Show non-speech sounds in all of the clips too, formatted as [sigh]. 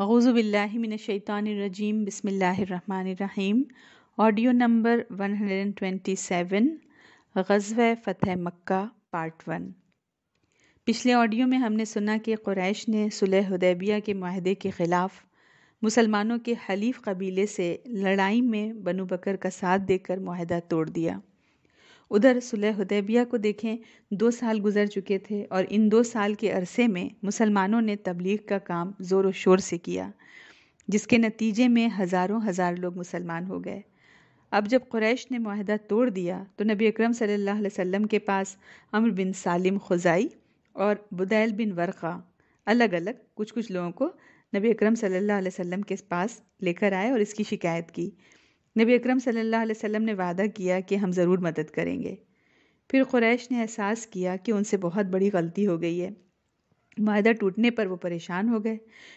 اعوذ باللہ من الشیطان الرجیم، بسم اللہ الرحمن الرحیم۔ آڈیو نمبر 127 غزوہ فتح مکہ، پارٹ ون۔ پچھلے آڈیو میں ہم نے سنا کہ قریش نے صلح حدیبیہ کے معاہدے کے خلاف مسلمانوں کے حلیف قبیلے سے لڑائی میں بنو بکر کا ساتھ دے کر معاہدہ توڑ دیا۔ ادھر صلح حدیبیہ کو دیکھیں، دو سال گزر چکے تھے اور ان دو سال کے عرصے میں مسلمانوں نے تبلیغ کا کام زور و شور سے کیا، جس کے نتیجے میں ہزاروں ہزار لوگ مسلمان ہو گئے۔ اب جب قریش نے معاہدہ توڑ دیا تو نبی اکرم صلی اللہ علیہ وسلم کے پاس عمر بن سالم خزائی اور بدیل بن ورقہ الگ الگ کچھ کچھ لوگوں کو نبی اکرم صلی اللہ علیہ وسلم کے پاس لے کر آئے اور اس کی شکایت کی۔ نبی اکرم صلی اللہ علیہ وسلم نے وعدہ کیا کہ ہم ضرور مدد کریں گے۔ پھر قریش نے احساس کیا کہ ان سے بہت بڑی غلطی ہو گئی ہے۔ معاہدہ ٹوٹنے پر وہ پریشان ہو گئے۔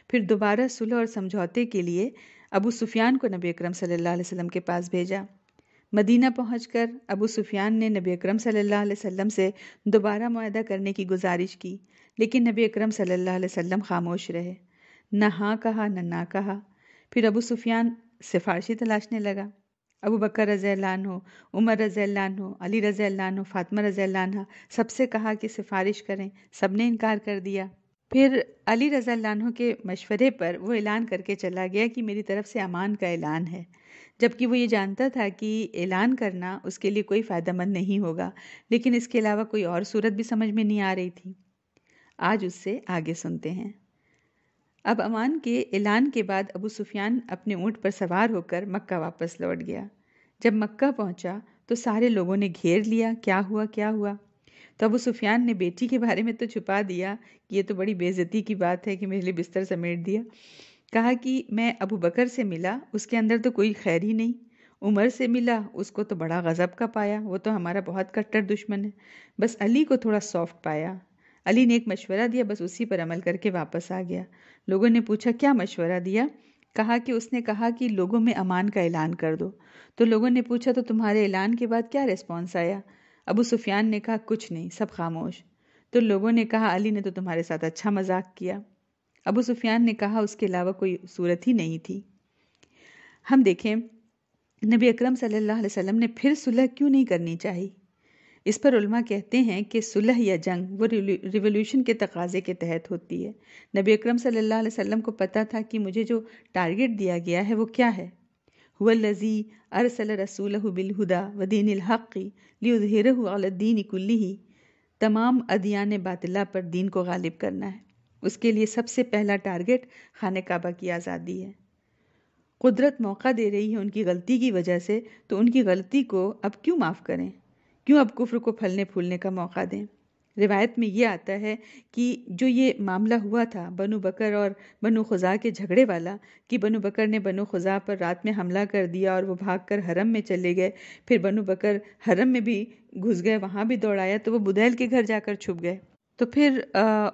پھر دوبارہ صلح اور سمجھوتے کے لیے ابو سفیان کو نبی اکرم صلی اللہ علیہ وسلم کے پاس بھیجا۔ مدینہ پہنچ کر ابو سفیان نے نبی اکرم صلی اللہ علیہ وسلم سے دوبارہ معاہدہ کرنے کی گزارش کی، لیکن نبی اکرم صلی اللہ علیہ وسلم خاموش رہے۔ نہ ہاں کہا، نہ نہ کہا۔ پھر ابو سفیان سفارشی تلاشنے لگا۔ ابو بکر رضی اللہ عنہ، عمر رضی اللہ عنہ، علی رضی اللہ عنہ، فاطمہ رضی اللہ عنہ سب سے کہا کہ سفارش کریں، سب نے انکار کر دیا۔ پھر علی رضی اللہ عنہ کے مشورے پر وہ اعلان کر کے چلا گیا کہ میری طرف سے امان کا اعلان ہے۔ جبکہ وہ یہ جانتا تھا کہ اعلان کرنا اس کے لیے کوئی فائدہ مند نہیں ہوگا، لیکن اس کے علاوہ کوئی اور صورت بھی سمجھ میں نہیں آ رہی تھی۔ آج اس سے آگے سنتے ہیں۔ اب امان کے اعلان کے بعد ابو سفیان اپنے اونٹ پر سوار ہو کر مکہ واپس لوٹ گیا۔ جب مکہ پہنچا تو سارے لوگوں نے گھیر لیا۔ کیا ہوا؟ کیا ہوا؟ تو ابو سفیان نے بیٹی کے بارے میں تو چھپا دیا کہ یہ تو بڑی بےزتی کی بات ہے کہ میرے لیے بستر سمیٹ دیا۔ کہا کہ میں ابو بکر سے ملا، اس کے اندر تو کوئی خیر ہی نہیں۔ عمر سے ملا، اس کو تو بڑا غضب کا پایا۔ وہ تو ہمارا بہت کٹر دشمن ہے۔ بس علی کو تھوڑا سافٹ پایا۔ علی نے ایک مشورہ دیا، بس اسی پر عمل کر کے واپس آ گیا۔ لوگوں نے پوچھا، کیا مشورہ دیا؟ کہا کہ اس نے کہا کہ لوگوں میں امان کا اعلان کر دو۔ تو لوگوں نے پوچھا، تو تمہارے اعلان کے بعد کیا ریسپانس آیا؟ ابو سفیان نے کہا، کچھ نہیں، سب خاموش۔ تو لوگوں نے کہا، علی نے تو تمہارے ساتھ اچھا مذاق کیا۔ ابو سفیان نے کہا، اس کے علاوہ کوئی صورت ہی نہیں تھی۔ ہم دیکھیں، نبی اکرم صلی اللہ علیہ وسلم نے پھر صلح کیوں نہیں کرنی چاہی؟ اس پر علماء کہتے ہیں کہ صلح یا جنگ وہ ریولیوشن کے تقاضے کے تحت ہوتی ہے۔ نبی اکرم صلی اللہ علیہ وسلم کو پتہ تھا کہ مجھے جو ٹارگٹ دیا گیا ہے وہ کیا ہے۔ الزی ارسل رسول بالہدا و دین الحقی علی الدین کلی تمام ادیان باطلہ پر دین کو غالب کرنا ہے۔ اس کے لیے سب سے پہلا ٹارگٹ خانہ کعبہ کی آزادی ہے۔ قدرت موقع دے رہی ہے ان کی غلطی کی وجہ سے تو ان کی غلطی کو اب کیوں معاف کریں؟ کیوں اب کفر کو پھلنے پھولنے کا موقع دیں؟ روایت میں یہ آتا ہے کہ جو یہ معاملہ ہوا تھا، بنو بکر اور بنو خزا کے جھگڑے والا، کہ بنو بکر نے بنو خزا پر رات میں حملہ کر دیا اور وہ بھاگ کر حرم میں چلے گئے۔ پھر بنو بکر حرم میں بھی گھس گئے، وہاں بھی دوڑایا تو وہ بدیل کے گھر جا کر چھپ گئے۔ تو پھر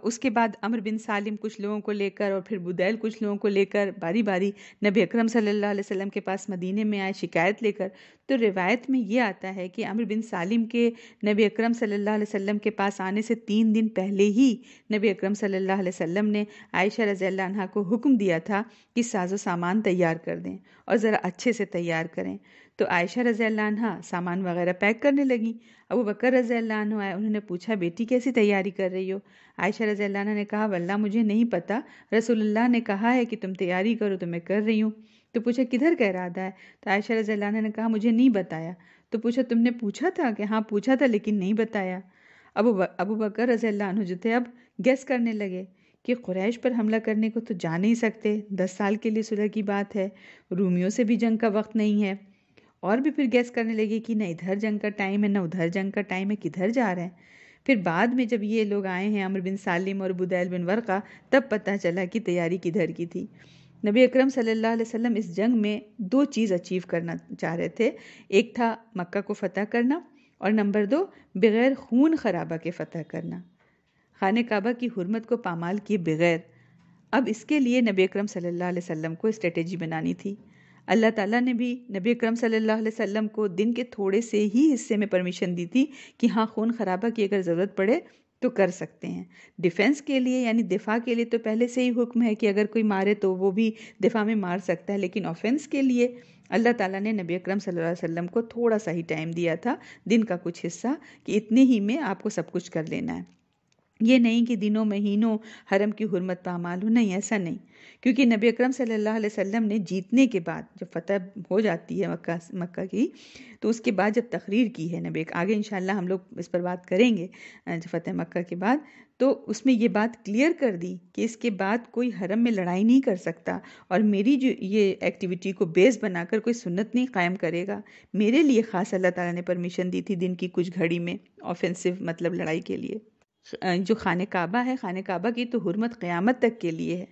اس کے بعد عمر بن سالم کچھ لوگوں کو لے کر اور پھر بدیل کچھ لوگوں کو لے کر باری باری نبی اکرم صلی اللہ علیہ وسلم کے پاس مدینے میں آئے، شکایت لے کر۔ تو روایت میں یہ آتا ہے کہ عمر بن سالم کے نبی اکرم صلی اللہ علیہ وسلم کے پاس آنے سے تین دن پہلے ہی نبی اکرم صلی اللہ علیہ وسلم نے عائشہ رضی اللہ عنہ کو حکم دیا تھا کہ ساز و سامان تیار کر دیں اور ذرا اچھے سے تیار کریں۔ تو عائشہ رضی اللہ عنہ سامان وغیرہ پیک کرنے لگیں۔ ابو بکر رضی اللہ عنہ آئے، انہوں نے پوچھا، بیٹی کیسی تیاری کر رہی ہو؟ عائشہ رضی اللہ عنہ نے کہا، واللہ مجھے نہیں پتا رسول اللہ نے کہا ہے کہ تم تیاری کرو، تو میں کر رہی ہوں۔ تو پوچھا، کدھر کا ارادہ ہے تو عائشہ رضی اللہ عنہ نے کہا، مجھے نہیں بتایا۔ تو پوچھا، تم نے پوچھا تھا؟ کہ ہاں پوچھا تھا، لیکن نہیں بتایا۔ ابو ابو بکر رضی اللہ عنہ جو تھے، اب گیس کرنے لگے کہ قریش پر حملہ کرنے کو تو جا نہیں سکتے۔ دس سال کے لیے صلح کی بات ہے، رومیوں سے بھی جنگ کا وقت نہیں ہے۔ اور بھی پھر گیس کرنے لگے کہ نہ ادھر جنگ کا ٹائم ہے، نہ ادھر جنگ کا ٹائم ہے، کدھر جا رہے ہیں؟ پھر بعد میں جب یہ لوگ آئے ہیں، عمر بن سالم اور بدیل بن ورقہ، تب پتہ چلا کہ تیاری کدھر کی تھی۔ نبی اکرم صلی اللہ علیہ وسلم اس جنگ میں دو چیز اچیو کرنا چاہ رہے تھے۔ ایک تھا مکہ کو فتح کرنا اور نمبر دو، بغیر خون خرابہ کے فتح کرنا۔ خانہ کعبہ کی حرمت کو پامال کیے بغیر۔ اب اس کے لیے نبی اکرم صلی اللہ علیہ وسلم کو اسٹریٹجی بنانی تھی۔ اللہ تعالیٰ نے بھی نبی اکرم صلی اللہ علیہ وسلم کو دن کے تھوڑے سے ہی حصے میں پرمیشن دی تھی کہ ہاں خون خرابہ کی اگر ضرورت پڑے تو کر سکتے ہیں۔ ڈیفنس کے لیے یعنی دفاع کے لیے تو پہلے سے ہی حکم ہے کہ اگر کوئی مارے تو وہ بھی دفاع میں مار سکتا ہے، لیکن آفینس کے لیے اللہ تعالیٰ نے نبی اکرم صلی اللہ علیہ وسلم کو تھوڑا سا ہی ٹائم دیا تھا۔ دن کا کچھ حصہ کہ اتنے ہی میں آپ کو سب کچھ کر لینا ہے۔ یہ نہیں کہ دنوں مہینوں حرم کی حرمت پامال ہو۔ نہیں، ایسا نہیں۔ کیونکہ نبی اکرم صلی اللہ علیہ وسلم نے جیتنے کے بعد جب فتح ہو جاتی ہے مکہ مکہ کی، تو اس کے بعد جب تقریر کی ہے نبی، آگے انشاءاللہ ہم لوگ اس پر بات کریں گے جب فتح مکہ کے بعد، تو اس میں یہ بات کلیئر کر دی کہ اس کے بعد کوئی حرم میں لڑائی نہیں کر سکتا اور میری جو یہ ایکٹیویٹی کو بیس بنا کر کوئی سنت نہیں قائم کرے گا۔ میرے لیے خاص اللہ تعالیٰ نے پرمیشن دی تھی دن کی کچھ گھڑی میں آفینسو مطلب لڑائی کے لیے۔ جو خانہ کعبہ ہے، خانہ کعبہ کی تو حرمت قیامت تک کے لیے ہے۔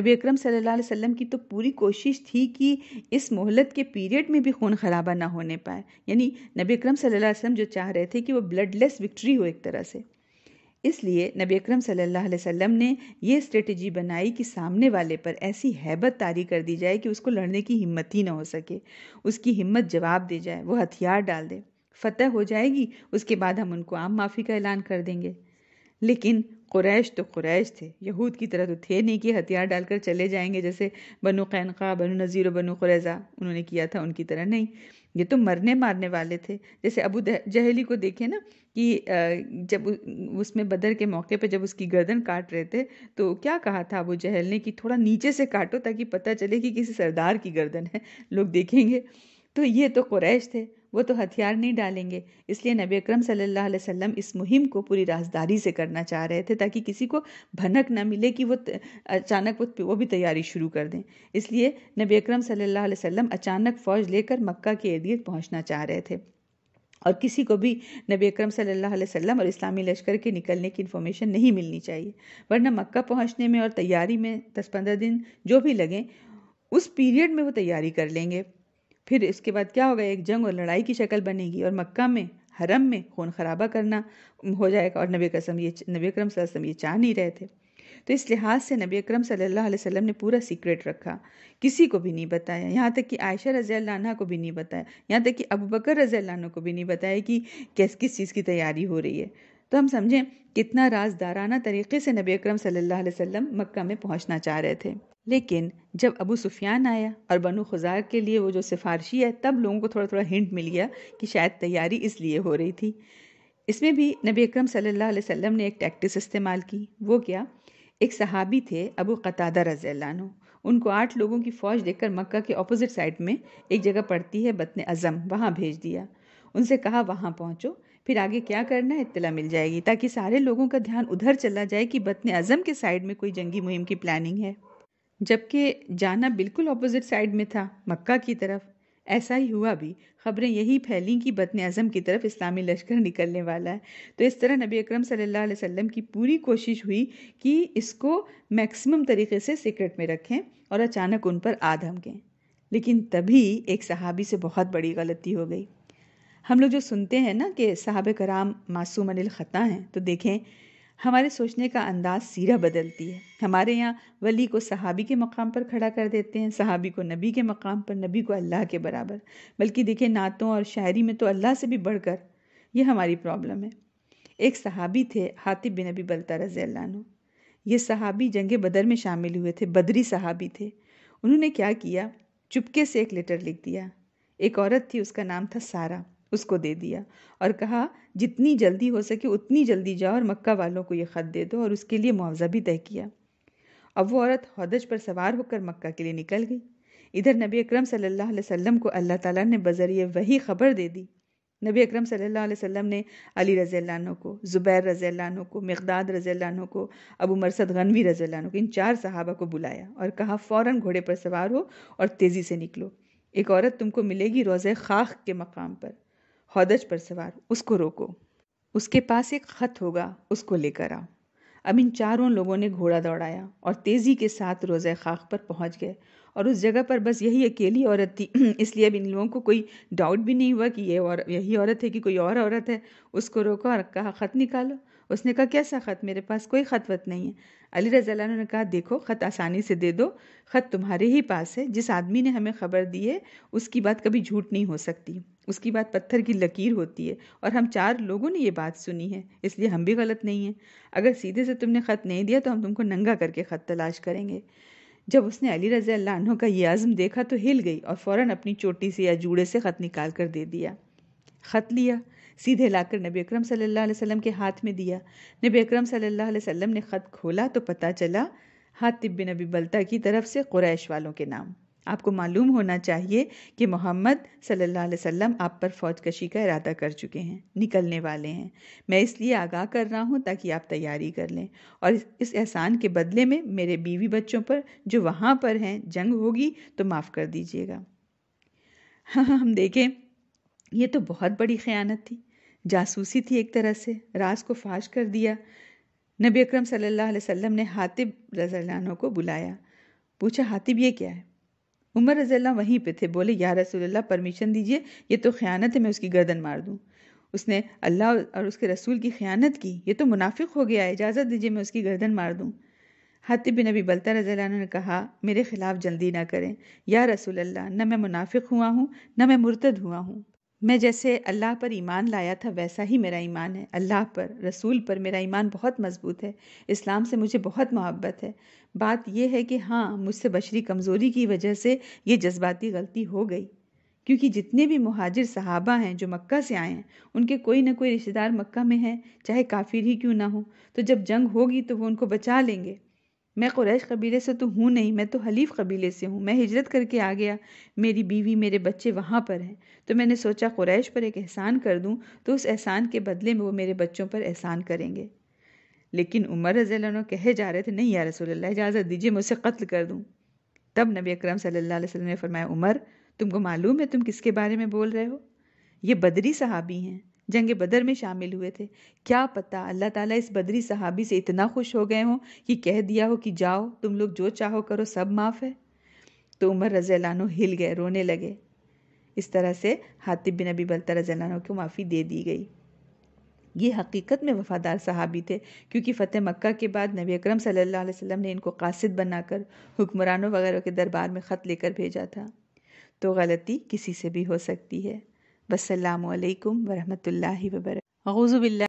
نبی اکرم صلی اللہ علیہ وسلم کی تو پوری کوشش تھی کہ اس مہلت کے پیریڈ میں بھی خون خرابہ نہ ہونے پائے۔ یعنی نبی اکرم صلی اللہ علیہ وسلم جو چاہ رہے تھے کہ وہ بلڈ لیس وکٹری ہو ایک طرح سے۔ اس لیے نبی اکرم صلی اللہ علیہ وسلم نے یہ اسٹریٹجی بنائی کہ سامنے والے پر ایسی حیبت تاری کر دی جائے کہ اس کو لڑنے کی ہمت ہی نہ ہو سکے۔ اس کی ہمت جواب دے جائے، وہ ہتھیار ڈال دے۔ فتح ہو جائے گی، اس کے بعد ہم ان کو عام معافی کا اعلان کر دیں گے۔ لیکن قریش تو قریش تھے۔ یہود کی طرح تو تھے نہیں کہ ہتھیار ڈال کر چلے جائیں گے، جیسے بنو قینقا بنو نذیر و بنو قریضہ انہوں نے کیا تھا، ان کی طرح نہیں۔ یہ تو مرنے مارنے والے تھے۔ جیسے ابو جہلی کو دیکھیں نا کہ جب اس میں بدر کے موقع پہ جب اس کی گردن کاٹ رہے تھے، تو کیا کہا تھا ابو جہل نے کہ تھوڑا نیچے سے کاٹو تاکہ پتہ چلے کہ کسی سردار کی گردن ہے۔ لوگ دیکھیں گے۔ تو یہ تو قریش تھے۔ وہ تو ہتھیار نہیں ڈالیں گے۔ اس لیے نبی اکرم صلی اللہ علیہ وسلم اس مہم کو پوری رازداری سے کرنا چاہ رہے تھے تاکہ کسی کو بھنک نہ ملے کہ وہ اچانک وہ بھی تیاری شروع کر دیں۔ اس لیے نبی اکرم صلی اللہ علیہ وسلم اچانک فوج لے کر مکہ کے ارد پہنچنا چاہ رہے تھے۔ اور کسی کو بھی نبی اکرم صلی اللہ علیہ وسلم اور اسلامی لشکر کے نکلنے کی انفارمیشن نہیں ملنی چاہیے۔ ورنہ مکہ پہنچنے میں اور تیاری میں دس پندرہ دن جو بھی لگیں، اس پیریڈ میں وہ تیاری کر لیں گے۔ پھر اس کے بعد کیا ہوگا؟ ایک جنگ اور لڑائی کی شکل بنے گی اور مکہ میں، حرم میں خون خرابہ کرنا ہو جائے گا اور نبی اکرم یہ نبی اکرم صلی اللہ علیہ وسلم یہ چاہ نہیں رہے تھے۔ تو اس لحاظ سے نبی اکرم صلی اللہ علیہ وسلم نے پورا سیکرٹ رکھا۔ کسی کو بھی نہیں بتایا۔ یہاں تک کہ عائشہ رضی اللہ عنہ کو بھی نہیں بتایا۔ یہاں تک کہ ابو بکر رضی اللہ عنہ کو بھی نہیں بتایا کہ کس کس چیز کی تیاری ہو رہی ہے۔ تو ہم سمجھیں کتنا رازدارانہ طریقے سے نبی اکرم صلی اللہ علیہ وسلم مکہ میں پہنچنا چاہ رہے تھے۔ لیکن جب ابو سفیان آیا اور بنو خزار کے لیے وہ جو سفارشی ہے، تب لوگوں کو تھوڑا تھوڑا ہنٹ مل گیا کہ شاید تیاری اس لیے ہو رہی تھی۔ اس میں بھی نبی اکرم صلی اللہ علیہ وسلم نے ایک ٹیکٹس استعمال کی۔ وہ کیا؟ ایک صحابی تھے ابو قطادہ رضی اللہ عنہ۔ ان کو آٹھ لوگوں کی فوج دیکھ کر مکہ کے اپوزٹ سائڈ میں ایک جگہ پڑتی ہے بطن اعظم وہاں بھیج دیا۔ ان سے کہا، وہاں پہنچو۔ پھر آگے کیا کرنا ہے؟ اطلاع مل جائے گی تاکہ سارے لوگوں کا دھیان ادھر چلا جائے کہ بطن اعظم کے سائڈ میں کوئی جنگی مہم کی پلاننگ ہے۔ جبکہ جانا بالکل اپوزٹ سائڈ میں تھا، مکہ کی طرف۔ ایسا ہی ہوا بھی۔ خبریں یہی پھیلیں کہ بطن اعظم کی طرف اسلامی لشکر نکلنے والا ہے۔ تو اس طرح نبی اکرم صلی اللہ علیہ وسلم کی پوری کوشش ہوئی کہ اس کو میکسیمم طریقے سے سیکرٹ میں رکھیں اور اچانک ان پر آ دھمکیں۔ لیکن تبھی ایک صحابی سے بہت بڑی غلطی ہو گئی۔ ہم لوگ جو سنتے ہیں نا کہ صحابہ کرام معصوم الخطا ہیں، تو دیکھیں ہمارے سوچنے کا انداز سیرہ بدلتی ہے۔ ہمارے یہاں ولی کو صحابی کے مقام پر کھڑا کر دیتے ہیں، صحابی کو نبی کے مقام پر، نبی کو اللہ کے برابر۔ بلکہ دیکھیں نعتوں اور شاعری میں تو اللہ سے بھی بڑھ کر یہ ہماری پرابلم ہے۔ ایک صحابی تھے حاطب بن نبی بلتا رضی اللہ عنہ۔ یہ صحابی جنگ بدر میں شامل ہوئے تھے، بدری صحابی تھے۔ انہوں نے کیا کیا؟ چپکے سے ایک لیٹر لکھ دیا۔ ایک عورت تھی، اس کا نام تھا سارا اس کو دے دیا اور کہا، جتنی جلدی ہو سکے اتنی جلدی جاؤ اور مکہ والوں کو یہ خط دے دو اور اس کے لیے معاوضہ بھی طے کیا۔ اب وہ عورت حدج پر سوار ہو کر مکہ کے لیے نکل گئی۔ ادھر نبی اکرم صلی اللہ علیہ وسلم کو اللہ تعالیٰ نے بذریعہ وہی خبر دے دی۔ نبی اکرم صلی اللہ علیہ وسلم نے علی رضی اللہ عنہ کو، زبیر رضی اللہ عنہ کو، مقداد رضی اللہ عنہ کو، ابو مرسد غنوی رضی اللہ عنہ کو، ان چار صحابہ کو بلایا اور کہا، فوراً گھوڑے پر سوار ہو اور تیزی سے نکلو۔ ایک عورت تم کو ملے گی روزہ خاک کے مقام پر۔ ہودج پر سوار، اس کو روکو۔ اس کے پاس ایک خط ہوگا، اس کو لے کر آؤ۔ اب ان چاروں لوگوں نے گھوڑا دوڑایا اور تیزی کے ساتھ روزہ خاک پر پہنچ گئے۔ اور اس جگہ پر بس یہی اکیلی عورت تھی۔ [clears throat] اس لیے اب ان لوگوں کو کوئی ڈاؤٹ بھی نہیں ہوا کہ یہ اور، یہی عورت ہے کہ کوئی اور عورت ہے۔ اس کو روکا اور کہا، خط نکالو۔ اس نے کہا، کیسا خط؟ میرے پاس کوئی خط وط نہیں ہے۔ علی رضی اللہ عنہ نے کہا، دیکھو، خط آسانی سے دے دو۔ خط تمہارے ہی پاس ہے۔ جس آدمی نے ہمیں خبر دی ہے، اس کی بات کبھی جھوٹ نہیں ہو سکتی۔ اس کی بات پتھر کی لکیر ہوتی ہے اور ہم چار لوگوں نے یہ بات سنی ہے، اس لیے ہم بھی غلط نہیں ہیں۔ اگر سیدھے سے تم نے خط نہیں دیا تو ہم تم کو ننگا کر کے خط تلاش کریں گے۔ جب اس نے علی رضی اللہ عنہ کا یہ عزم دیکھا تو ہل گئی اور فوراً اپنی چوٹی سے یا جوڑے سے خط نکال کر دے دیا۔ خط لیا، سیدھے لا کر نبی اکرم صلی اللہ علیہ وسلم کے ہاتھ میں دیا۔ نبی اکرم صلی اللہ علیہ وسلم نے خط کھولا تو پتہ چلا ہاتھ طب نبی بلتا کی طرف سے قریش والوں کے نام۔ آپ کو معلوم ہونا چاہیے کہ محمد صلی اللہ علیہ وسلم آپ پر فوج کشی کا ارادہ کر چکے ہیں، نکلنے والے ہیں۔ میں اس لیے آگاہ کر رہا ہوں تاکہ آپ تیاری کر لیں۔ اور اس احسان کے بدلے میں میرے بیوی بچوں پر جو وہاں پر ہیں، جنگ ہوگی تو معاف کر دیجیے گا۔ ہاں ہم دیکھیں، یہ تو بہت بڑی خیانت تھی۔ جاسوسی تھی ایک طرح سے، راز کو فاش کر دیا۔ نبی اکرم صلی اللہ علیہ وسلم نے حاطب رضی اللہ عنہ کو بلایا۔ پوچھا حاطب یہ کیا ہے؟ عمر رضی اللہ وہیں پہ تھے، بولے، یا رسول اللہ پرمیشن دیجیے، یہ تو خیانت ہے، میں اس کی گردن مار دوں۔ اس نے اللہ اور اس کے رسول کی خیانت کی، یہ تو منافق ہو گیا ہے، اجازت دیجیے، میں اس کی گردن مار دوں۔ حتیب بن نبی بلتا رضی اللہ عنہ نے کہا، میرے خلاف جلدی نہ کریں۔ یا رسول اللہ، نہ میں منافق ہوا ہوں، نہ میں مرتد ہوا ہوں۔ میں جیسے اللہ پر ایمان لایا تھا، ویسا ہی میرا ایمان ہے۔ اللہ پر، رسول پر میرا ایمان بہت مضبوط ہے۔ اسلام سے مجھے بہت محبت ہے۔ بات یہ ہے کہ ہاں مجھ سے بشری کمزوری کی وجہ سے یہ جذباتی غلطی ہو گئی۔ کیونکہ جتنے بھی مہاجر صحابہ ہیں جو مکہ سے آئے ہیں، ان کے کوئی نہ کوئی رشتہ دار مکہ میں ہیں، چاہے کافر ہی کیوں نہ ہو۔ تو جب جنگ ہوگی تو وہ ان کو بچا لیں گے۔ میں قریش قبیلے سے تو ہوں نہیں، میں تو حلیف قبیلے سے ہوں۔ میں ہجرت کر کے آ گیا۔ میری بیوی میرے بچے وہاں پر ہیں۔ تو میں نے سوچا قریش پر ایک احسان کر دوں تو اس احسان کے بدلے میں وہ میرے بچوں پر احسان کریں گے۔ لیکن عمر رضی اللہ عنہ کہے جا رہے تھے، نہیں یا رسول اللہ، اجازت دیجیے میں اسے قتل کر دوں۔ تب نبی اکرم صلی اللہ علیہ وسلم نے فرمایا، عمر، تم کو معلوم ہے تم کس کے بارے میں بول رہے ہو؟ یہ بدری صحابی ہیں، جنگ بدر میں شامل ہوئے تھے۔ کیا پتہ اللہ تعالیٰ اس بدری صحابی سے اتنا خوش ہو گئے ہوں کہ کہہ دیا ہو کہ جاؤ، تم لوگ جو چاہو کرو، سب معاف ہے۔ تو عمر رضی اللہ عنہ ہل گئے، رونے لگے۔ اس طرح سے حاطب بن نبی بلتا رضی اللہ عنہ کو معافی دے دی گئی۔ یہ حقیقت میں وفادار صحابی تھے، کیونکہ فتح مکہ کے بعد نبی اکرم صلی اللہ علیہ وسلم نے ان کو قاصد بنا کر حکمرانوں وغیرہ کے دربار میں خط لے کر بھیجا تھا۔ تو غلطی کسی سے بھی ہو سکتی ہے۔ السلام علیکم ورحمۃ اللہ وبرکاتہ۔